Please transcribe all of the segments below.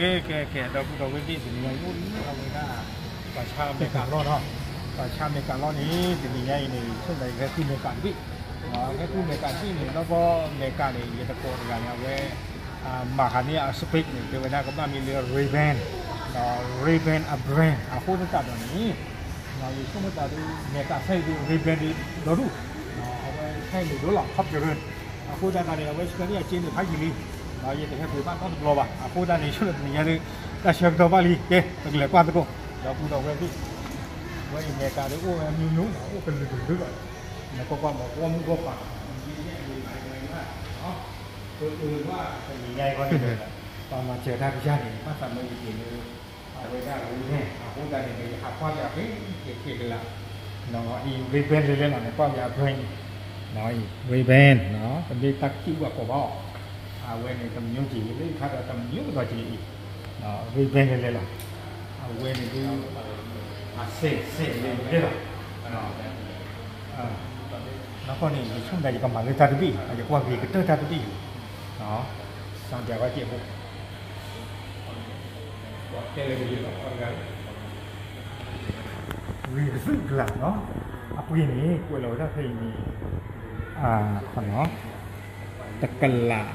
แกแกเราเราไม่ดีสิ่งไรรูุ้ี่เราไม่ได้ปราชาในการรอดเนาะปราชาในการรอดนี้สิ่งใหญ่ในช่วงใดแค่คูอในการวิอ๋อแค่คูอในการที่เนี่ยเราก็ในการในยตะโกนการเนี่ยเว้ยมาคันนี้อัสปิกเนี่ยเป็นเว้าก็มามีเรือรีเบนเราเรเบนอับเรนอาคู่ต้องการแบบนี้เราอยู่ช่วงเวลาที่ในการใช้ดูรีเบนดีดูเอาไว้ใช้ในดูหลอกครอบเจริญอาคู่ต้องการเนี่ยเว้ช่วงนี้จีนหรือไทยยี่ đó giờ thì cái phía bạn có được lò à phụ đàn này chút được mình nhớ đi ta xem tàu vali kê được lẻ quan tôi đó phụ đầu cái gì vậy mẹ cả đấy ô em nhún nhún nó cần được được rồi mà có con bảo con muốn có phải tôi ừ quá tại vì ngay được còn mà trở ra cái gia đình phát sản mới thì ở đây là cũng nghe à cũng gia đình thì học qua nhà cái cái cái là nó đi về bên lên là nó qua nhà bên nói về bên nó còn đi tắc chịu quả của bò à quên tầm awene kam nyoji le khata tam nyu ba ji no ri ben le la awene du a se se le le la no nó có nên cái chung đại cái bằng người ta à, đi à cái quan vì cái tơ ta đi đó sang giải quyết vụ cái là gì đó vì cái sự là nó à cái này của lối ra thì à còn nó tất cả là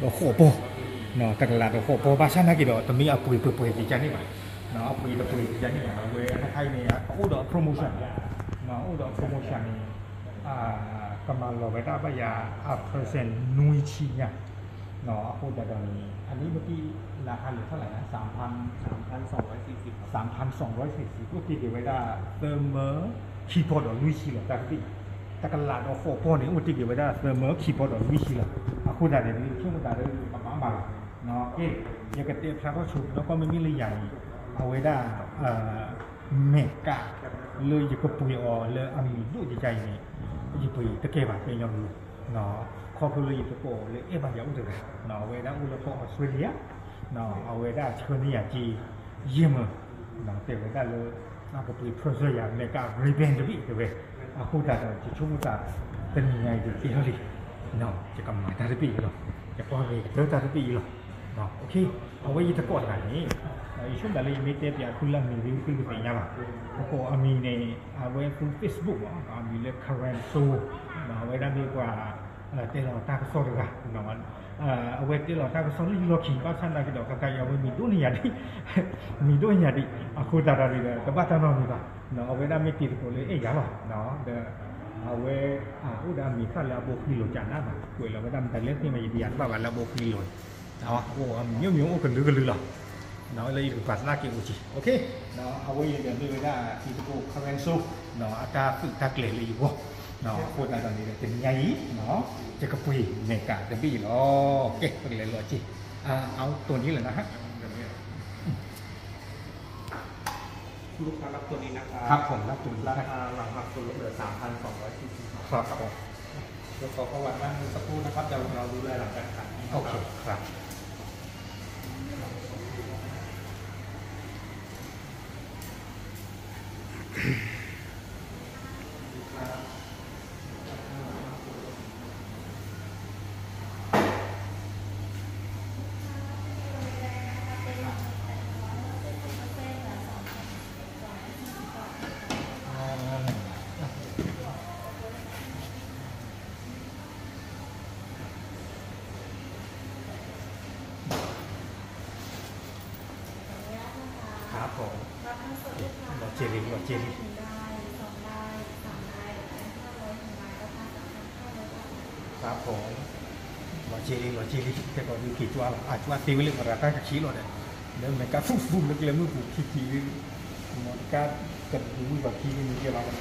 เราโคบเนาะตั้งแต่เราโคบภาชาหน้ากี่ดอกตอนนี้อปุยปุยปุยกี่จานนี่เนาะอปุยตะปุยกี่จานนี่เวลาใครเนี่ยอู้ดอกโปรโมชั่นเนาะอู้ดอกโปรโมชั่นอ่ากำลังเราไปได้ปัญญาอัพเปอร์เซ็นต์นุยชีเนาะเนาะอู้ดอกนนี้อันนี้เมื่อกี้ราคาเหลือเท่าไหร่นะสามพันสามพันสองร้อยสี่สิบสามพันสองร้อยสี่สิบลูกท็คิดไว้ได้เติมเมอร์ขีดพอดอกนุยชีเหรอแต่ที่ตะกันหลาดโอ้โหพ่เนี่ยอุติเกิดไว้ได้เติมเมอร์ขีดพอดอกนุยชีเลย Makuda dari cuma dari Pamambal. No, eh, ya ketika Prato Sup, no kau memilih yang Aweda Meka, lo ya kepunya o, lo ami lu di cai ni, ya punya terkebah penyom lu. No, kau perlu itu kau, lo eh banyak udah. No, Aweda ulah kau Australia, no, Aweda Australia ji, iya mah. No, tiada lo, nak kepunya proses yang Meka revenge tapi, tapi aku dah dah cuma dah တနင်္ဂနွေဒီလိုလေး no 잠깐만다시삐일로야빠게그럴다시삐일로 no 오케이 away the court này ý chúng ta lấy mấy tệp ya khula mi vi khul cái nhà mà có ami này away from facebook mà ami le current so mà away đang đi qua tên là ta có sorry cả nó à away tên là ta có sorry lo chỉ có sẵn là cái đó các cái away mi đôi nhà đi mi đôi nhà đi à khu ta ra đi các bạn ta nói mi cả nó away đang mi tiền của lấy ấy giá mà nó ဝဲအခုဒါมีခလာဘိုခီလိုကြာနာပါကိုယ်လောကတမ်တလက်သိမရပြတ်ပါပါလာဘိုခီလိုတော့ဟိုမြို့မြို့ကလူကလူလာနော်လေးပတ်လာကိဦးကြီးโอเคနော်အဝေးရဲ့ပြေဝဒဒီကိုခရန်ဆိုနော်အတာဖึกတက်လေလေးဘောနော်ကိုတာတော်နေတဲ့တင်ညာကြီးနော်တကပွေနေကတပိလောကဲပြလေလောကြီးအာအောင်တုန်ကြီးလနာဟာลูกค้ารับตัวนี้นะคบครับผมรับตัวนี้ราคาหลังหักส่วนลดเหลือ3,240ครับผมเรวขอประวัติบ้านสักครู่นะครับเดี๋ยวเราดูแลหลังการขายโอเคครับของบัเจริญบัเจริญพระของบัเจริญบัเจริญแต่ก่อนมีกี่ตัวอาจจะว่าตีวิลิมาราคาชี้หรอเนี่ยเดิมในการฟุ้งฟุ้งเล็กเล็กมือผูกที่จี้มันก็รกันมือแบบที่นี่เยอะมากัน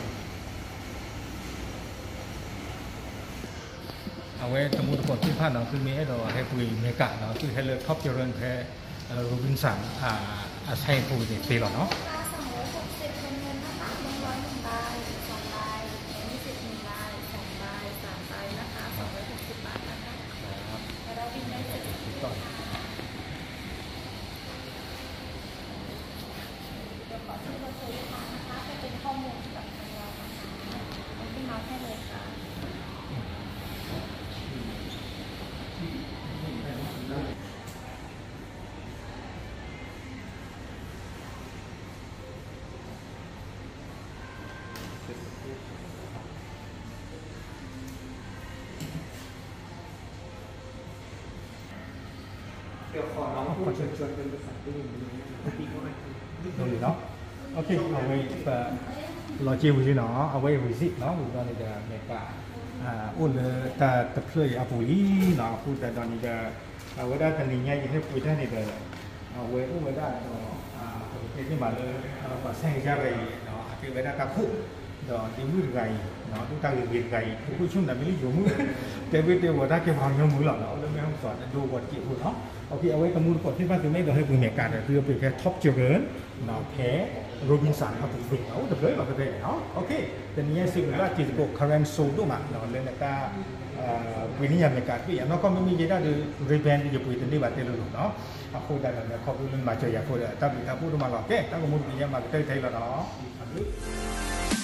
เอาไว้สมมติกนที่ผ่านเราคือมีให้เราให้ปุ๋ยเมกะเราคือให้เลือกท็อปเจริญแพรโรบินสันอ่าอาใช่ผู้ตดีหรอเนาะสองร้อยหกสิบปนเนนะคะหนึ่งร้อยหนึ่งใบสองใบี่สิบหน่ใบสองใบสามใบนะคะสองร้อยหกสิบบาทนะคะแเราวิ่งได้เค่ะเดี๋ยวขอชื่อรโ้นะคะ จะเป็นข้อมูลกับทางเราค่ะที่มาแค่เลยค่ะเดี๋ยวขอน้องพูดชวนชวนเป็นภาษาที่อยู่ในนี้พี่ก็ไม่တို့လေနော် okay အဝေးပါလော်ချီဝီစီနော်အဝေးဝီစီနော်ဘူကနေဒါမေပါအာဦးလေတာတဖလေအပူလီနော်အခုတတော်နေကအဝဒကလညရဲ့ဟဲ့ပူတဲ့နေတယ်အဝေးဦးဝဒတော့အာဒီကိစ္စမှာလည်းပါဆိုင်ကြရည်နော်အတိဝဒကခုดอกที่มือไก่เนาะทุกท่านเห็นไก่ผู้ชุ่มแต่ไม่รู้อยู่มือเต่เตทีว่าถ้าเก็บความยมือหรอกเนาแล้วไม่ต้องสอนดูบทเกี่ยวกับเนาะเอาพี่เอาไว้กับมูลกดที่บ้านถึงไม่เดให้คุณเหตุการณ์เรือเปลี่ยนแค่ท็อปเจอรเกินเนาะแค่โรบินสันเขาถึงเปลี่ยนเอาแต่เลยเราไปเลยเนาะโอเคตอนี้สิ่งแึ่งี่จะบอกคาร์เรนโซด้วยมั้งเนาะเล่นแต่วินิญญาณในการพิจารณาก็ไม่มีใจได้เลยรีแบนด์จะพูดถึงได่บัตรเตลุ่นเนาะพูดได้แบบนี้ขอบคุณมาเจออยากพูดแต่ถ้าพูดมาหลอกแก่ถ้าสมมติวิญญาณมาเตะไทยแล้วเนาะ